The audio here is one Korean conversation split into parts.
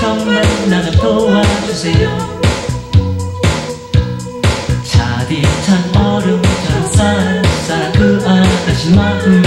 좀만 나가 도와주세요. 차디찬 얼음처럼 쌀쌀한 그 아가씨 마음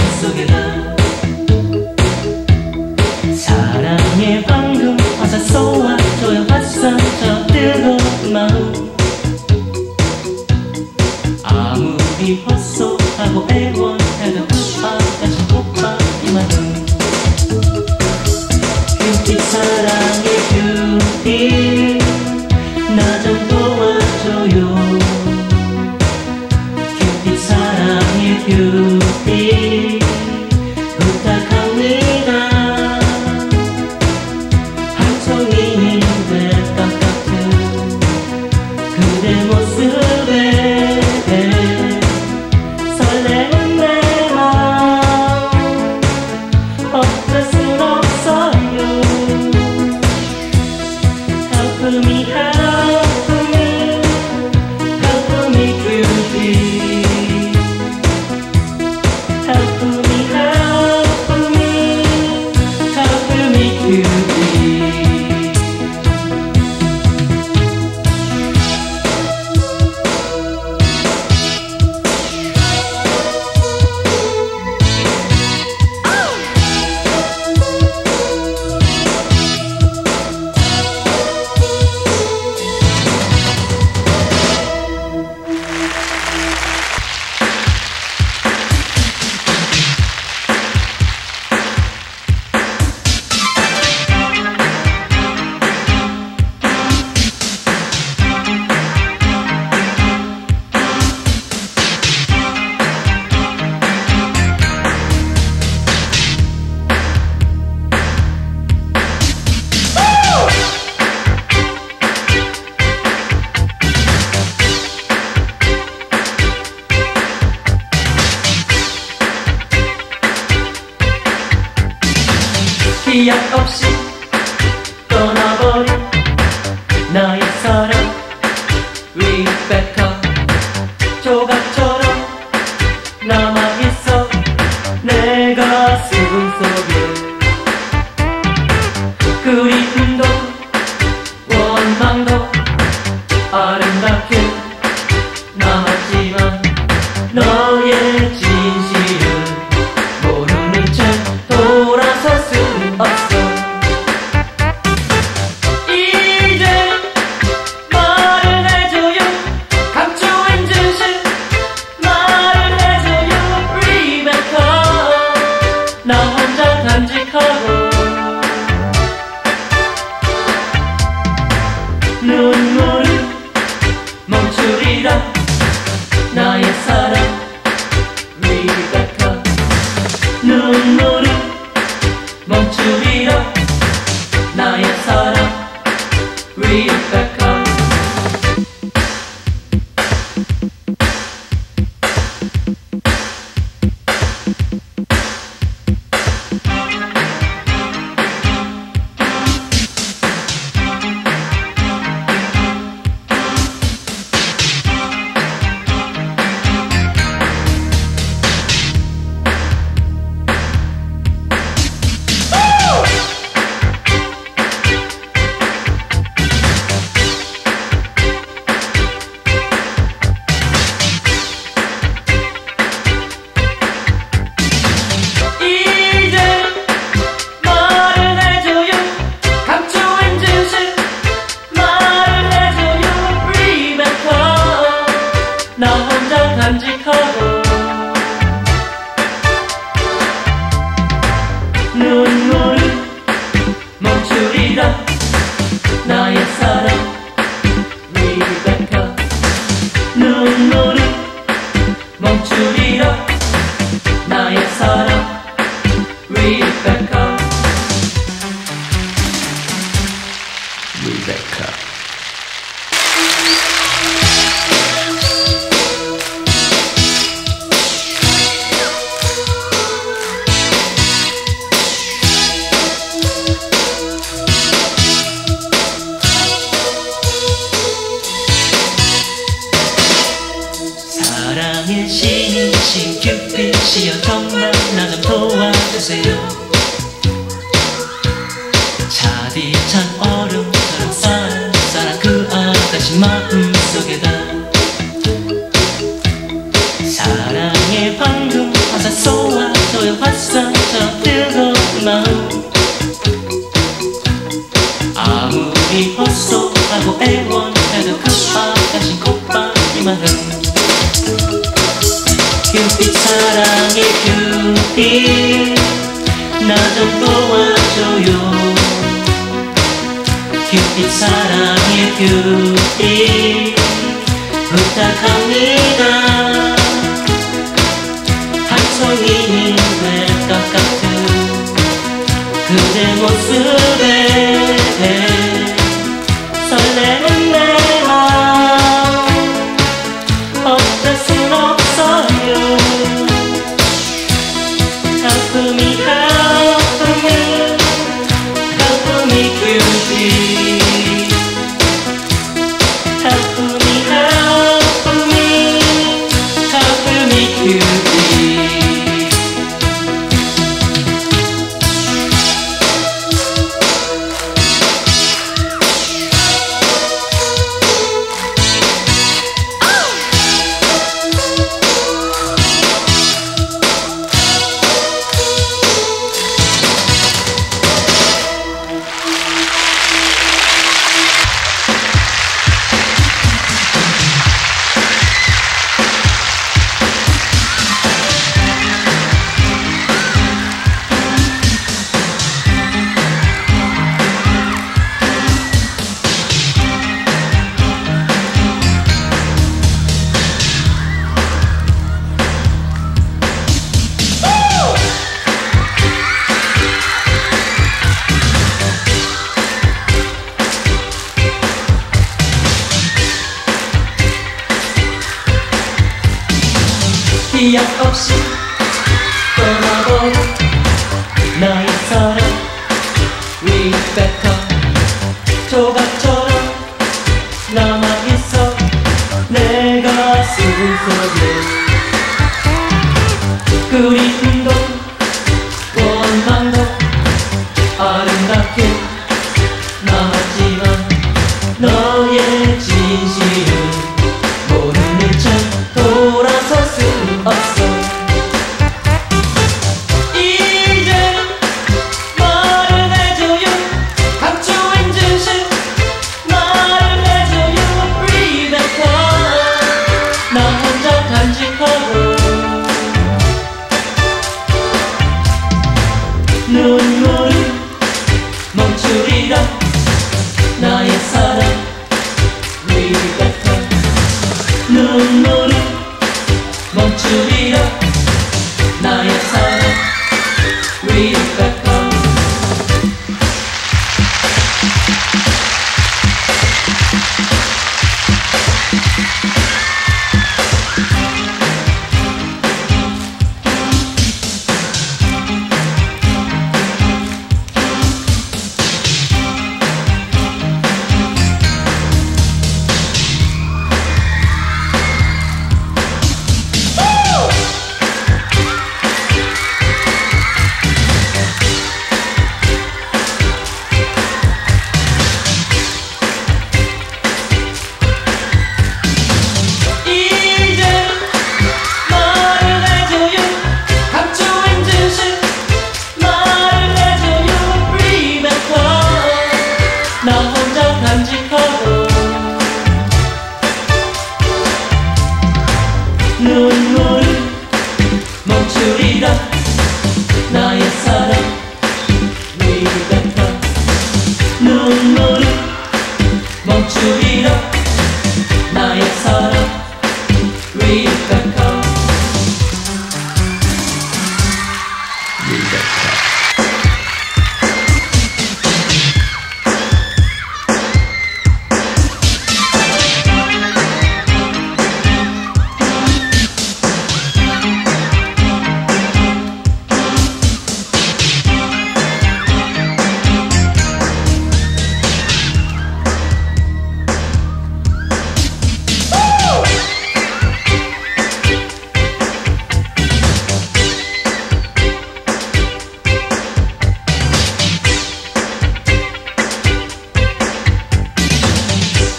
Yes, het op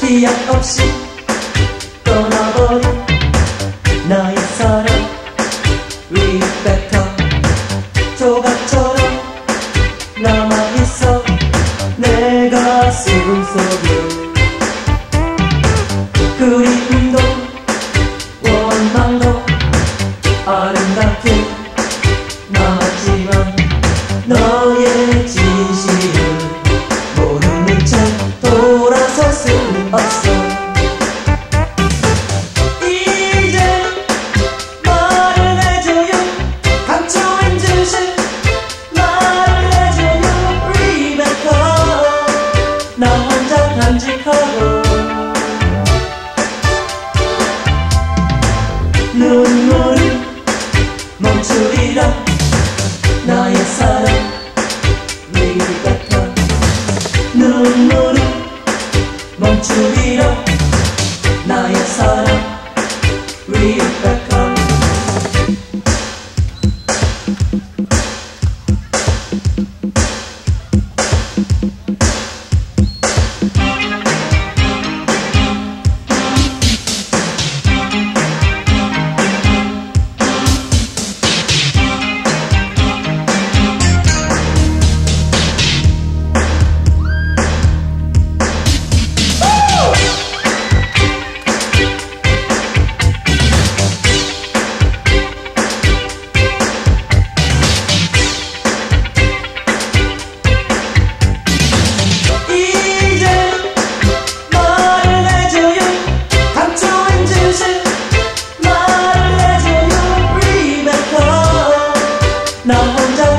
yang.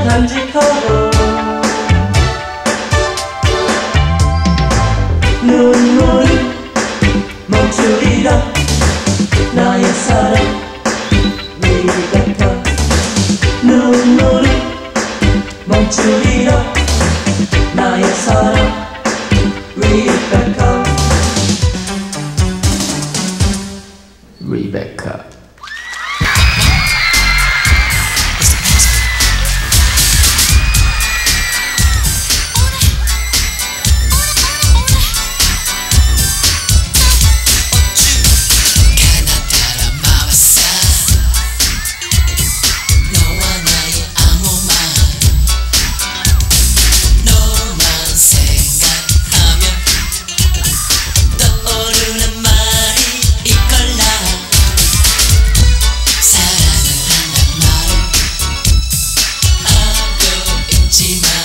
hundred colors. Team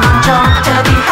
come on, jump to the